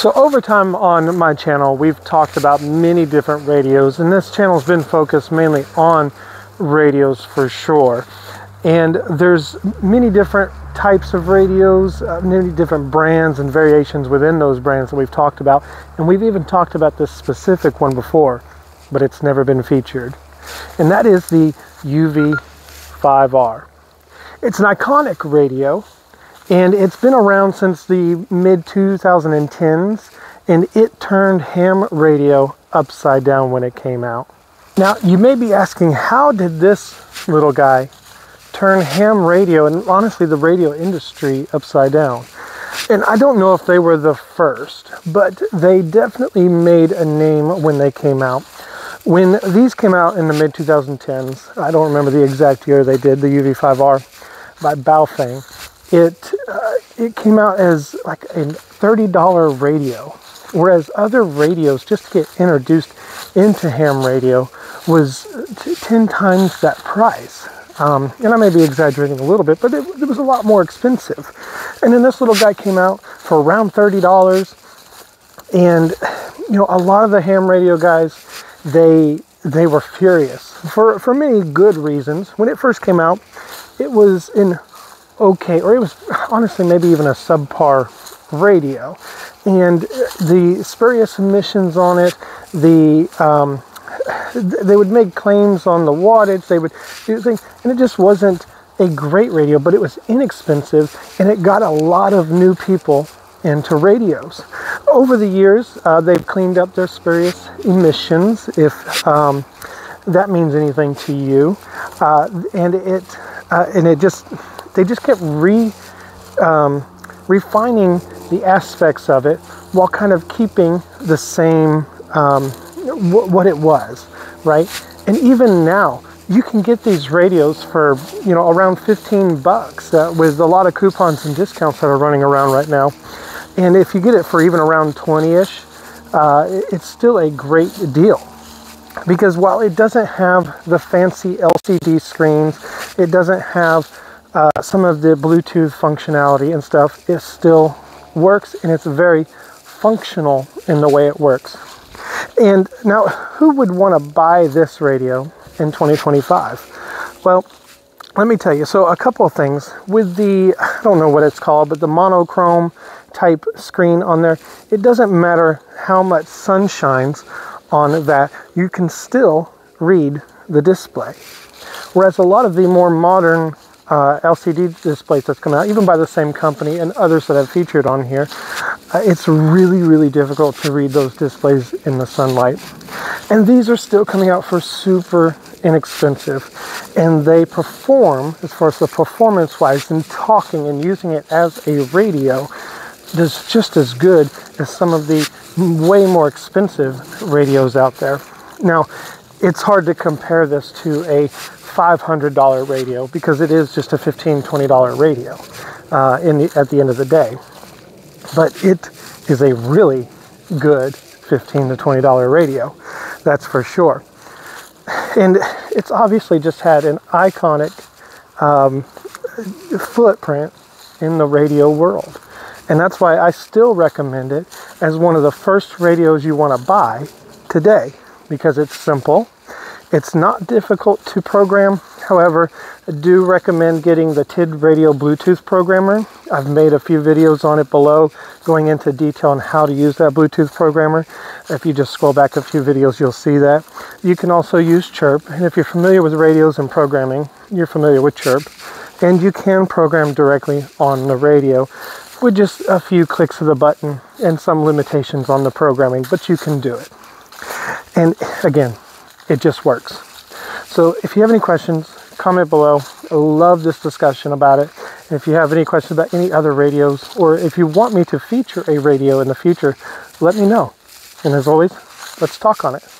So over time on my channel, we've talked about many different radios, and this channel's been focused mainly on radios for sure. And there's many different types of radios, uh, many different brands and variations within those brands that we've talked about. And we've even talked about this specific one before, but it's never been featured. And that is the UV5R. It's an iconic radio, and it's been around since the mid 2010s, and it turned ham radio upside down when it came out. Now, you may be asking, how did this little guy turn ham radio and honestly the radio industry upside down? And I don't know if they were the first, but they definitely made a name when they came out. When these came out in the mid 2010s, I don't remember the exact year they did, the UV5R by Baofeng, it, uh, it came out as like a $30 radio, whereas other radios, just to get introduced into ham radio, was t- 10 times that price. Um, and I may be exaggerating a little bit, but it, it, was a lot more expensive. And then this little guy came out for around $30. And, you know, a lot of the ham radio guys, they they were furious for, for many good reasons. When it first came out, it was in okay, or it was honestly maybe even a subpar radio. And the spurious emissions on it, the um, they would make claims on the wattage, they would do things, and it just wasn't a great radio, but it was inexpensive and it got a lot of new people into radios. Over the years, uh, they've cleaned up their spurious emissions, if um, that means anything to you, uh, and it uh, and it just they just kept re um, refining the aspects of it while kind of keeping the same um, w- what it was, right? And even now, you can get these radios for you know around 15 bucks uh, with a lot of coupons and discounts that are running around right now. And if you get it for even around 20ish, uh, it's still a great deal because while it doesn't have the fancy LCD screens, it doesn't have uh, some of the Bluetooth functionality and stuff, it still works and it's very functional in the way it works. And now, who would want to buy this radio in 2025? Well, let me tell you. So, a couple of things with the, I don't know what it's called, but the monochrome type screen on there, it doesn't matter how much sun shines on that, you can still read the display. Whereas a lot of the more modern uh, LCD displays that's come out, even by the same company and others that I've featured on here, uh, it's really, really difficult to read those displays in the sunlight. And these are still coming out for super inexpensive. And they perform, as far as the performance wise, and talking and using it as a radio, does just as good as some of the way more expensive radios out there. Now, it's hard to compare this to a $500 radio because it is just a $15, $20 radio uh, in the, at the end of the day. But it is a really good 15 to $20 radio, that's for sure. And it's obviously just had an iconic um, footprint in the radio world. And that's why I still recommend it as one of the first radios you want to buy today because it's simple it's not difficult to program. However, I do recommend getting the TID Radio Bluetooth programmer. I've made a few videos on it below going into detail on how to use that Bluetooth programmer. If you just scroll back a few videos, you'll see that. You can also use Chirp. And if you're familiar with radios and programming, you're familiar with Chirp. And you can program directly on the radio with just a few clicks of the button and some limitations on the programming, but you can do it. And again, it just works. So if you have any questions, comment below. I love this discussion about it. And if you have any questions about any other radios, or if you want me to feature a radio in the future, let me know. And as always, let's talk on it.